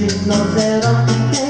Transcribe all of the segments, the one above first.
de novela.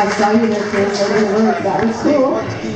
I saw you there, that was cool.